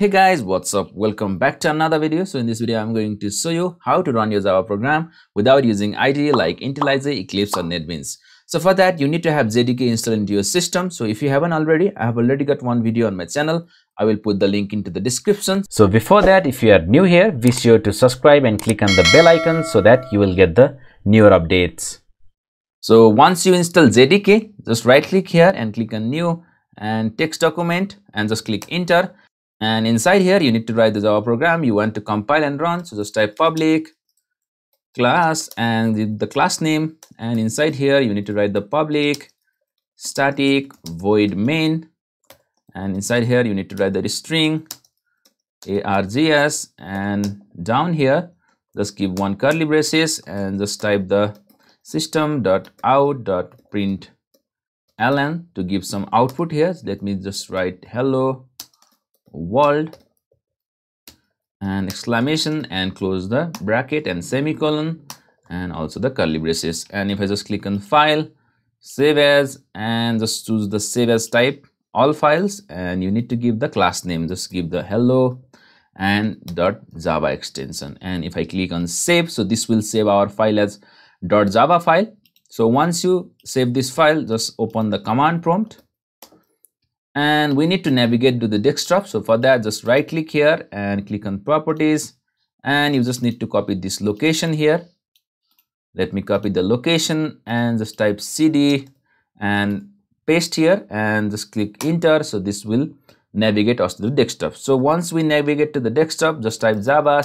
Hey guys, what's up? Welcome back to another video. So in this video, I'm going to show you how to run your Java program without using IDE like IntelliJ, Eclipse or NetBeans. So for that, you need to have JDK installed into your system. So if you haven't already, I have already got one video on my channel. I will put the link into the description. So before that, if you are new here, be sure to subscribe and click on the bell icon so that you will get the newer updates. So once you install JDK, just right click here and click on new and text document and just click enter and inside here, you need to write the Java program you want to compile and run. So just type public class and the class name. And inside here, you need to write the public static void main. And inside here, you need to write the string args. And down here, just give one curly braces and just type the system.out.print ln to give some output here. Let me just write hello world. And exclamation and close the bracket and semicolon and also the curly braces. And if i just click on file save as and just choose the save as type all files and you need to give the class name. Just give the hello and dot java extension. And if i click on save so this will save our file as dot java file. So once you save this file just open the command prompt and we need to navigate to the desktop. So for that just right click here and click on properties. And you just need to copy this location here. Let me copy the location and just type cd and paste here and just click enter. So this will navigate us to the desktop. So once we navigate to the desktop just type javac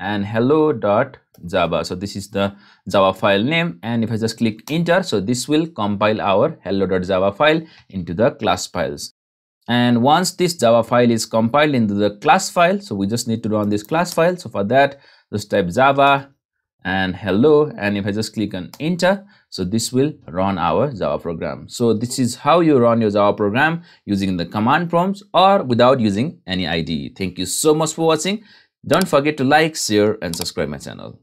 and hello dot java. So this is the java file name and if i just click enter so this will compile our hello.java file into the class files. And once this java file is compiled into the class file so we just need to run this class file. So for that just type java and hello and if i just click on enter so this will run our java program. So this is how you run your java program using the command prompts or without using any ide thank you so much for watching don't forget to like share and subscribe my channel